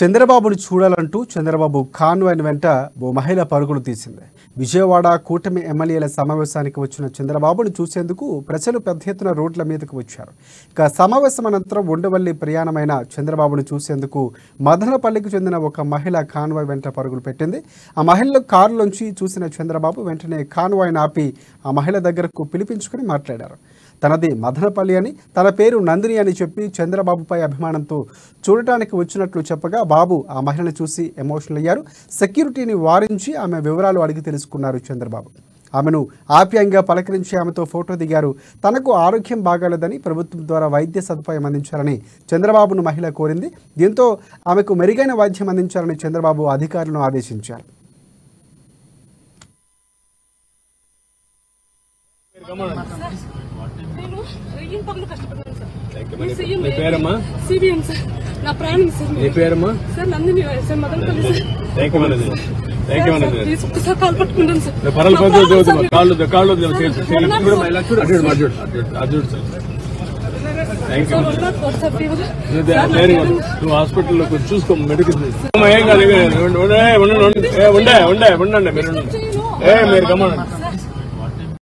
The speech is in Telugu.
చంద్రబాబును చూడాలంటూ చంద్రబాబు కాన్వాయ్ వెంట ఓ మహిళ పరుగులు తీసింది. విజయవాడ కూటమి ఎమ్మెల్యేల సమావేశానికి వచ్చిన చంద్రబాబును చూసేందుకు ప్రజలు పెద్ద ఎత్తున రోడ్ల మీదకు వచ్చారు. ఇక సమావేశం అనంతరం ఉండవల్లి ప్రయాణమైన చంద్రబాబును చూసేందుకు మదనపల్లికి చెందిన ఒక మహిళ కాన్వాయ్ వెంట పరుగులు పెట్టింది. ఆ మహిళ కారులోంచి చూసిన చంద్రబాబు వెంటనే కాన్వాయ్ని ఆపి ఆ మహిళ దగ్గరకు పిలిపించుకుని మాట్లాడారు. తనది మదనపల్లి అని తన పేరు నందిని అని చెప్పి చంద్రబాబుపై అభిమానంతో చూడటానికి వచ్చినట్లు చెప్పగా బాబు ఆ మహిళను చూసి ఎమోషనల్ అయ్యారు. సెక్యూరిటీని వారించి ఆమె వివరాలు అడిగి తెలుసుకున్నారు చంద్రబాబు. ఆమెను ఆప్యాయంగా పలకరించి ఆమెతో ఫోటో దిగారు. తనకు ఆరోగ్యం బాగాలేదని ప్రభుత్వం ద్వారా వైద్య సదుపాయం అందించాలని చంద్రబాబును మహిళ కోరింది. దీంతో ఆమెకు మెరుగైన వైద్యం అందించాలని చంద్రబాబు అధికారులను ఆదేశించారు. నేను రెయ్యం పనులు కష్టపడ్డాను సార్? CBM sir. నా ప్రాణం sir sir Nandini sir Madanapalli sir. ఒక్కసారి కాల్ పట్టుకుంటాను సార్. నువ్వు. కాళ్ళు కాళ్ళు హాస్పిటల్లో చూసుకో మెడికల్. ఉండే ఉండే ఉండే ఉండే ఉండే ఉండే ఉండండి మీరు. ఏ మీరు గమనండి